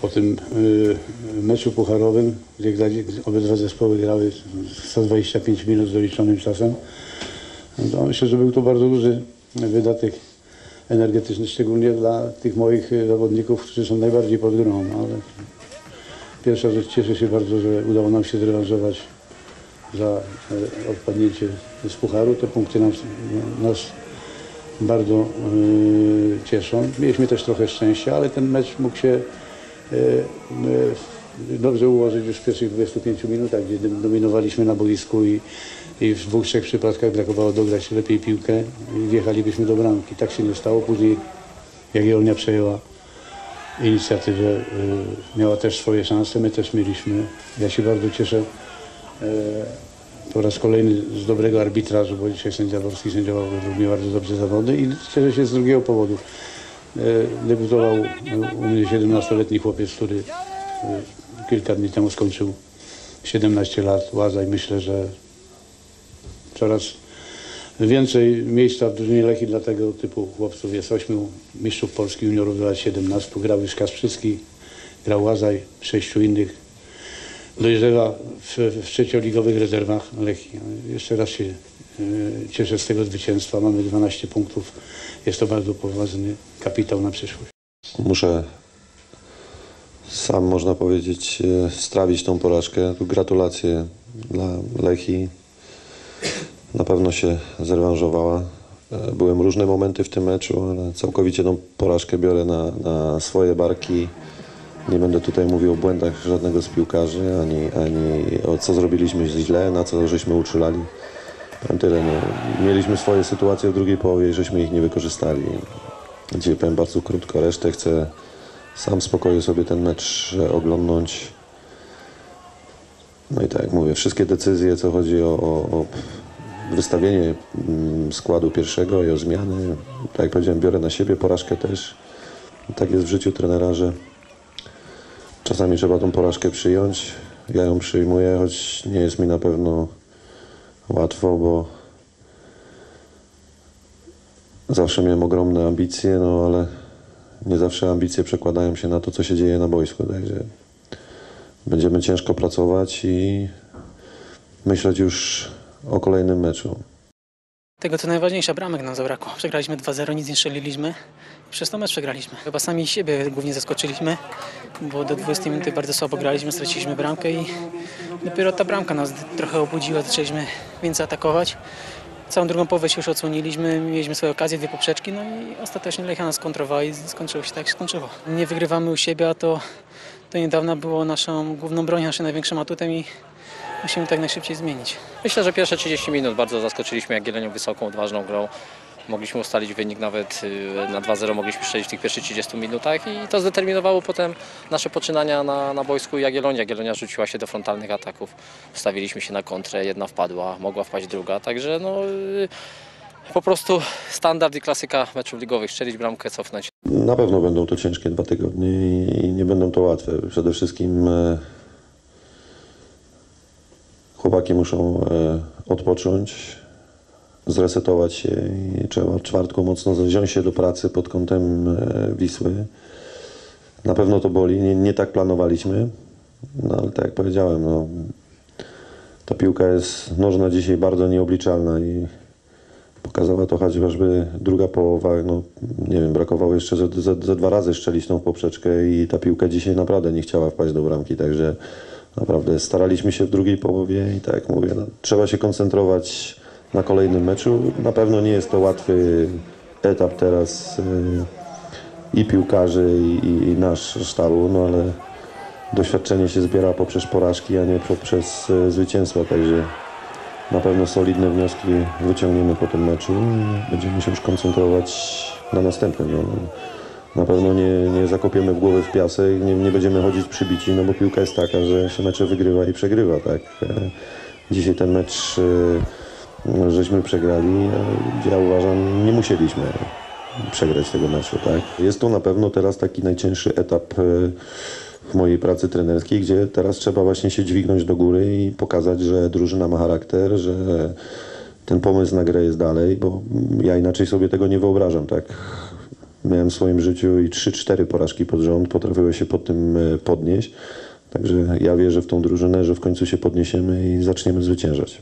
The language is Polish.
po tym y, meczu pucharowym, gdzie obydwa zespoły grały 125 minut z doliczonym czasem, no myślę, że był to bardzo duży wydatek energetyczny, szczególnie dla tych moich y, zawodników, którzy są najbardziej pod grą, no, ale pierwsza rzecz, cieszę się bardzo, że udało nam się zrewanżować za odpadnięcie z pucharu. Te punkty nas, nas bardzo e, cieszą. Mieliśmy też trochę szczęścia, ale ten mecz mógł się dobrze ułożyć już w pierwszych 25 minutach, gdzie dominowaliśmy na boisku i, i w dwóch, trzech przypadkach brakowało dograć lepiej piłkę i wjechalibyśmy do bramki. Tak się nie stało. Później Jagiellonia przejęła inicjatywę, y, miała też swoje szanse, my też mieliśmy. Ja się bardzo cieszę e, po raz kolejny z dobrego arbitrażu, bo dzisiaj sędzia Wolski sędziował mnie bardzo dobrze zawody i cieszę się z drugiego powodu. E, Debiutował u mnie 17-letni chłopiec, który e, kilka dni temu skończył 17 lat łaza i myślę, że coraz więcej miejsca w drużynie Lechii dla tego typu chłopców jest. Ośmiu mistrzów Polski juniorów do lat 17. Grał już Kasprzycki, grał Łazaj, sześciu innych. Dojrzewa w, w trzecioligowych rezerwach Lechii. Jeszcze raz się e, cieszę z tego zwycięstwa. Mamy 12 punktów. Jest to bardzo poważny kapitał na przyszłość. Muszę sam, można powiedzieć, e, strawić tą porażkę. Tu gratulacje dla Lechii. Na pewno się zrewanżowała. E, Byłem różne momenty w tym meczu, ale całkowicie tą porażkę biorę na, na swoje barki. Nie będę tutaj mówił o błędach żadnego z piłkarzy, ani, ani o co zrobiliśmy źle, na co żeśmy uczulali. Tyle, no, mieliśmy swoje sytuacje w drugiej połowie i żeśmy ich nie wykorzystali. Dzisiaj powiem bardzo krótko, resztę chcę sam w spokoju sobie ten mecz oglądnąć. No i tak jak mówię, wszystkie decyzje, co chodzi o, o, o wystawienie mm, składu pierwszego i o zmiany, tak jak powiedziałem, biorę na siebie porażkę też. Tak jest w życiu trenera, że czasami trzeba tą porażkę przyjąć. Ja ją przyjmuję, choć nie jest mi na pewno łatwo, bo zawsze miałem ogromne ambicje, no ale nie zawsze ambicje przekładają się na to, co się dzieje na boisku. Także będziemy ciężko pracować i myśleć już o kolejnym meczu. Tego co najważniejsze, bramek nam zabrakło. Przegraliśmy 2-0, nic nie strzeliliśmy. Przez to mecz przegraliśmy. Chyba sami siebie głównie zaskoczyliśmy, bo do 20 minut bardzo słabo graliśmy, straciliśmy bramkę i dopiero ta bramka nas trochę obudziła, zaczęliśmy więcej atakować. Całą drugą połowę się już odsłoniliśmy, mieliśmy swoje okazje, dwie poprzeczki, no i ostatecznie Lechia nas skontrowała i skończyło się tak, jak się skończyło. Nie wygrywamy u siebie, a to, to niedawno było naszą główną bronią, naszym największym atutem i musimy tak najszybciej zmienić. Myślę, że pierwsze 30 minut bardzo zaskoczyliśmy Jagiellonią wysoką, odważną grą. Mogliśmy ustalić wynik nawet y, na 2-0, mogliśmy strzelić w tych pierwszych 30 minutach i to zdeterminowało potem nasze poczynania na, na boisku Jagiellonii. Jagiellonia rzuciła się do frontalnych ataków, wstawiliśmy się na kontrę, jedna wpadła, mogła wpaść druga, także no, y, po prostu standard i klasyka meczów ligowych, strzelić bramkę, cofnąć. Na pewno będą to ciężkie dwa tygodnie i- i nie będą to łatwe. Przede wszystkim e, chłopaki muszą e, odpocząć, zresetować się i trzeba w czwartku mocno wziąć się do pracy pod kątem e, Wisły. Na pewno to boli, nie, nie tak planowaliśmy, no ale tak jak powiedziałem, no, ta piłka jest nożna dzisiaj bardzo nieobliczalna i Pokazała to chociażby druga połowa. No, nie wiem, brakowało jeszcze ze, dwa razy strzelić tą poprzeczkę i ta piłka dzisiaj naprawdę nie chciała wpaść do bramki. Także naprawdę staraliśmy się w drugiej połowie i tak jak mówię, no, trzeba się koncentrować na kolejnym meczu. Na pewno nie jest to łatwy etap teraz y, i piłkarzy i, i, nasz sztabu, no ale doświadczenie się zbiera poprzez porażki, a nie poprzez y, zwycięstwa. Także na pewno solidne wnioski wyciągniemy po tym meczu będziemy się już koncentrować na następnym. No. Na pewno nie, nie zakopiemy w głowę w piasek, nie, nie będziemy chodzić przybici, no bo piłka jest taka, że się mecze wygrywa i przegrywa, tak. E, Dzisiaj ten mecz e, żeśmy przegrali, a ja uważam, nie musieliśmy przegrać tego meczu, tak. Jest to na pewno teraz taki najcięższy etap e, w mojej pracy trenerskiej, gdzie teraz trzeba właśnie się dźwignąć do góry i pokazać, że drużyna ma charakter, że ten pomysł na grę jest dalej, bo ja inaczej sobie tego nie wyobrażam, tak. Miałem w swoim życiu i 3-4 porażki pod rząd, potrafiły się pod tym e, podnieść. Także ja wierzę w tą drużynę, że w końcu się podniesiemy i zaczniemy zwyciężać.